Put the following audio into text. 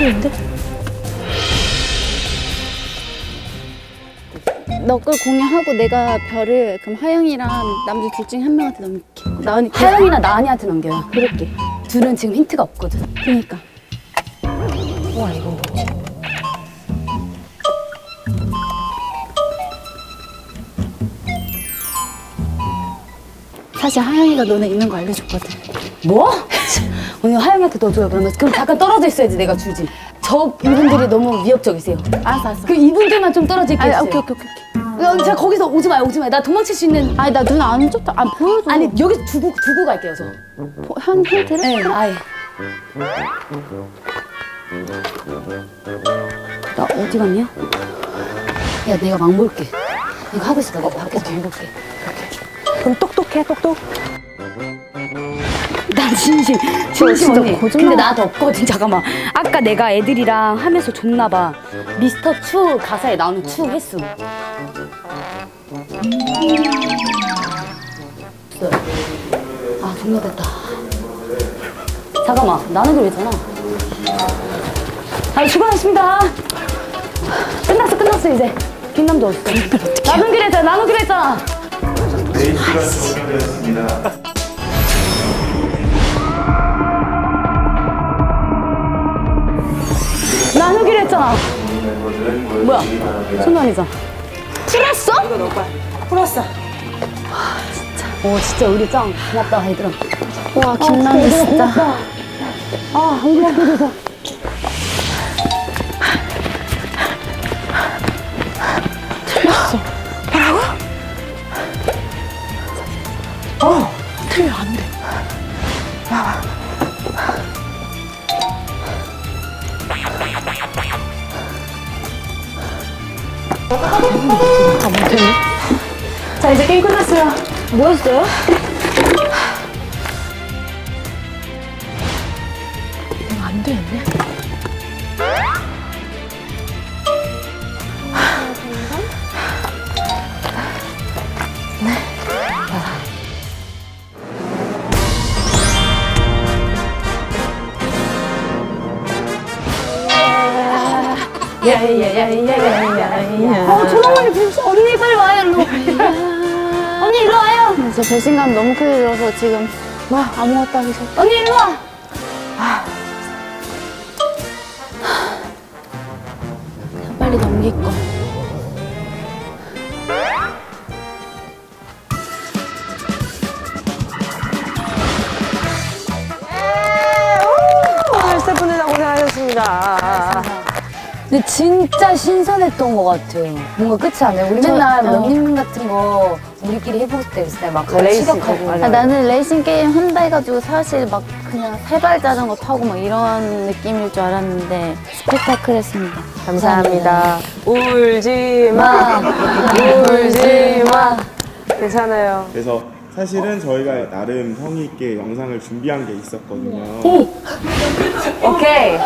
힘들는데? 너 걸 공유하고 내가 별을 그럼 하영이랑 남자 둘 중에 한 명한테 넘길게 나은이 아, 하영이나 나은이한테 넘겨요. 그럴게. 둘은 지금 힌트가 없거든. 그니까. 와 이거 뭐 사실 하영이가 너네 있는 거 알려줬거든. 뭐? 언니 하영이한테 넣어줘요 그러면 그럼 잠깐 떨어져 있어야지 내가 주지 저 이분들이 너무 위협적이세요 알았어, 알았어. 그 이분들만 좀 떨어져 있게 아니, 해주세요 오케이, 오케이, 오케이. 야, 제가 거기서 오지 마요 오지 마요 나 도망칠 수 있는 아니, 나 눈안 줬다. 안 보여줘. 아니 여기 두고 두고 갈게요 저 보- 현, 힌트를? 네, 아예 나 어디 갔냐? 야 내가 막 볼게 이거 하고 있어 내가 밖에서 막 볼게 그럼 똑똑해, 똑똑. 난 진심 진심 언니. 거짓말. 근데 나한테 없거든 잠깐만. 아까 내가 애들이랑 하면서 줬나 봐. 미스터 추 가사에 나오는 추 횟수. 아 종료됐다. 잠깐만 나는 그랬잖아. 아 수고하셨습니다. 끝났어 끝났어 이제. 김남도 없어. 나는 그랬잖아 나는 그랬잖아. 레이스가 종료되었습니다. 뭐야 바랍니다. 손난이잖아 풀었어? 풀었어. 오 진짜 우리 짱 고맙다 얘들아 와, 김남이 진짜. 아 우리 학교에서 틀려, 안 돼. 자 이제 게임 끝났어요 뭐였어요? 안 되 는데? 어 조동원이 부르시 언니 빨리 와요 일로 언니 일로 와요 저 배신감 너무 크게 들어서 지금 막 아무것도 하기 싫다. 언니 일로 와 빨리 넘길 거. 오늘 스태프분들 고생하셨습니다. 근데 진짜 신선했던 것 같아요 뭔가 끝이 아니에요 우리 저- 맨날 어. 런닝맨 같은 거 우리끼리 해볼 때 있을 막 되고. 아, 나는 레이싱 게임 한다 해가지고 사실 막 그냥 세발 자전거 타고 막 이런 느낌일 줄 알았는데 스펙타클했습니다. 감사합니다. 울지 마. 울지 마. 괜찮아요. 그래서 사실은 저희가 나름 성의 있게 영상을 준비한 게 있었거든요. 오케이